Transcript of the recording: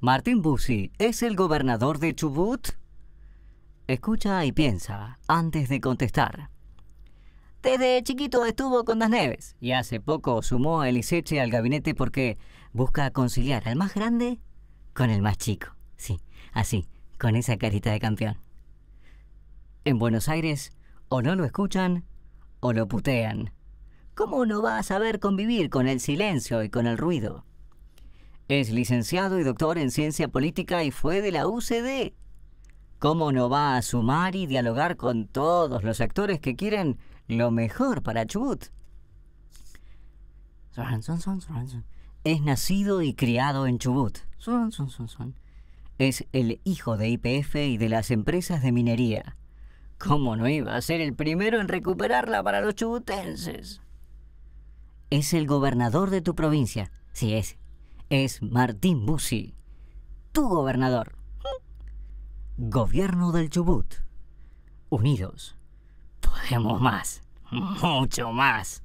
Martín Bussi es el gobernador de Chubut. Escucha y piensa antes de contestar. Desde chiquito estuvo con Das Neves y hace poco sumó a Eliseche al gabinete porque busca conciliar al más grande con el más chico. Sí, así, con esa carita de campeón. En Buenos Aires, o no lo escuchan o lo putean. ¿Cómo no va a saber convivir con el silencio y con el ruido? Es licenciado y doctor en ciencia política y fue de la UCD. ¿Cómo no va a sumar y dialogar con todos los actores que quieren lo mejor para Chubut? Es nacido y criado en Chubut. Es el hijo de IPF y de las empresas de minería. ¿Cómo no iba a ser el primero en recuperarla para los chubutenses? Es el gobernador de tu provincia. Sí, es. Es Martín Bussi. Tu gobernador. Gobierno del Chubut. Unidos. Podemos más. Mucho más.